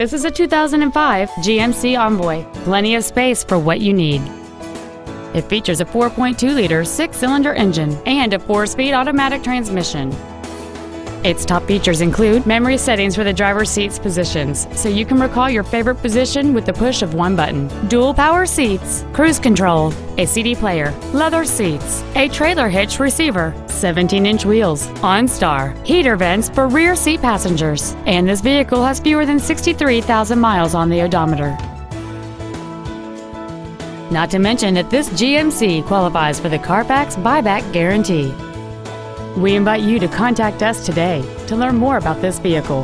This is a 2005 GMC Envoy. Plenty of space for what you need. It features a 4.2-liter six-cylinder engine and a four-speed automatic transmission. Its top features include memory settings for the driver's seat's positions, so you can recall your favorite position with the push of one button, dual power seats, cruise control, a CD player, leather seats, a trailer hitch receiver, 17-inch wheels, OnStar, heater vents for rear seat passengers, and this vehicle has fewer than 63,000 miles on the odometer. Not to mention that this GMC qualifies for the Carfax buyback guarantee. We invite you to contact us today to learn more about this vehicle.